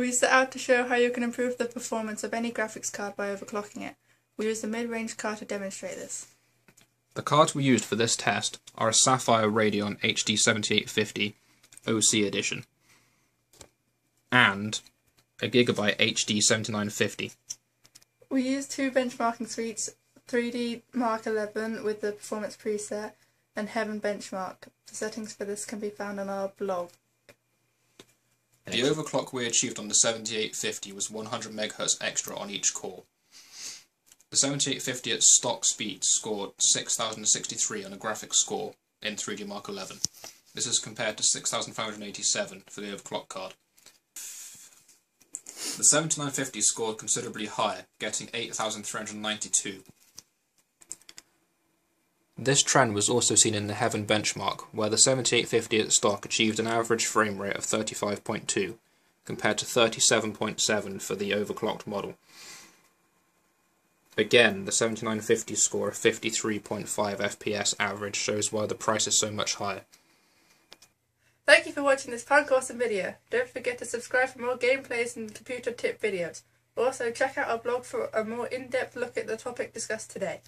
We set out to show how you can improve the performance of any graphics card by overclocking it. We used a mid-range card to demonstrate this. The cards we used for this test are a Sapphire Radeon HD 7850 OC edition and a Gigabyte HD 7950. We used two benchmarking suites, 3D Mark 11 with the performance preset and Heaven Benchmark. The settings for this can be found on our blog. The overclock we achieved on the 7850 was 100 MHz extra on each core. The 7850 at stock speed scored 6063 on a graphics score in 3D Mark 11. This is compared to 6587 for the overclock card. The 7950 scored considerably higher, getting 8392. This trend was also seen in the Heaven benchmark, where the 7850 at stock achieved an average frame rate of 35.2, compared to 37.7 for the overclocked model. Again, the 7950 score of 53.5 FPS average shows why the price is so much higher. Thank you for watching this Punk Awesome video. Don't forget to subscribe for more gameplays and computer tip videos. Also, check out our blog for a more in-depth look at the topic discussed today.